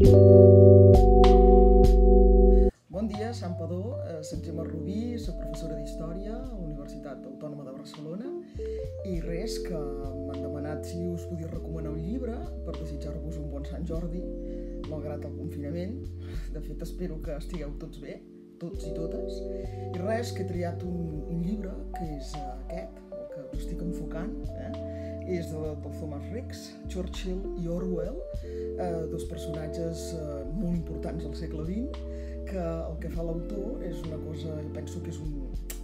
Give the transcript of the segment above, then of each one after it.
Bon dia, Sant Padó, eh, soc Gemma Rubí, soc professora d'Història a la Universitat Autònoma de Barcelona i res, que m'han demanat si us podia recomanar un llibre per desitjar-vos un bon Sant Jordi, malgrat el confinament. De fet, espero que estigueu tots bé, tots i totes. I res, que he triat un, un llibre que és eh, aquest, el que us estic enfocant? És de, del Thomas Ricks, Churchill i Orwell, eh, dos personatges eh, molt importants al segle XX, que el que fa l'autor és una cosa, penso que és un,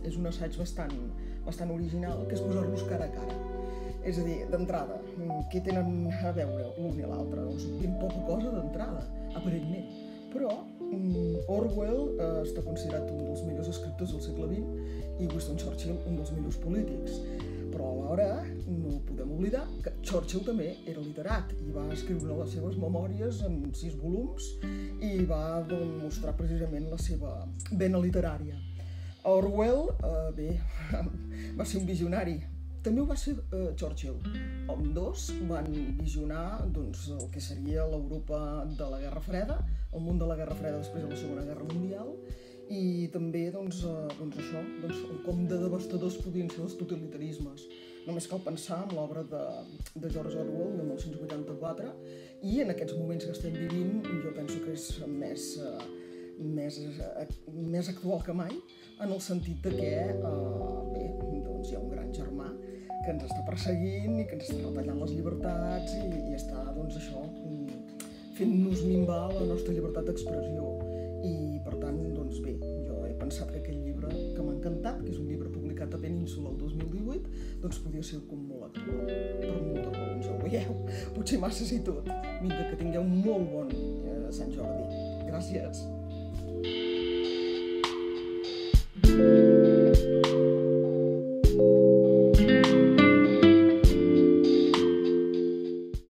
és un assaig bastant, bastant original, que és posar-los cara a cara. És a dir, d'entrada, què tenen a veure l'un i l'altre? Doncs ben poca cosa d'entrada, aparentment. Però mm, Orwell eh, està considerat un dels millors escriptors del segle XX i Winston Churchill un dels millors polítics oblidar que Churchill també era literat i va escriure les seves memòries en sis volums i va demostrar precisament la seva vena literària. Orwell, eh, bé, va ser un visionari, també ho va ser eh, Churchill. Els dos van visionar doncs, el que seria l'Europa de la Guerra Freda, el món de la Guerra Freda després de la Segona Guerra Mundial, i també doncs, eh, doncs això, doncs, com de devastadors podien ser els totalitarismes. Només cal pensar en l'obra de, de George Orwell, 1984, i en aquests moments que estem vivint jo penso que és més, eh, més, eh, més actual que mai, en el sentit de que eh, bé, doncs hi ha un gran germà que ens està perseguint i que ens està retallant les llibertats i, i està doncs, això fent-nos minvar la nostra llibertat d'expressió. I per tant, doncs bé, jo he pensat que aquell llibre que encantat, que és un llibre publicat a Península el 2018, doncs podia ser com molt actual, per moltes raons, ja ho veieu, potser massa i tot. Vinga, que tingueu un molt bon eh, Sant Jordi. Gràcies.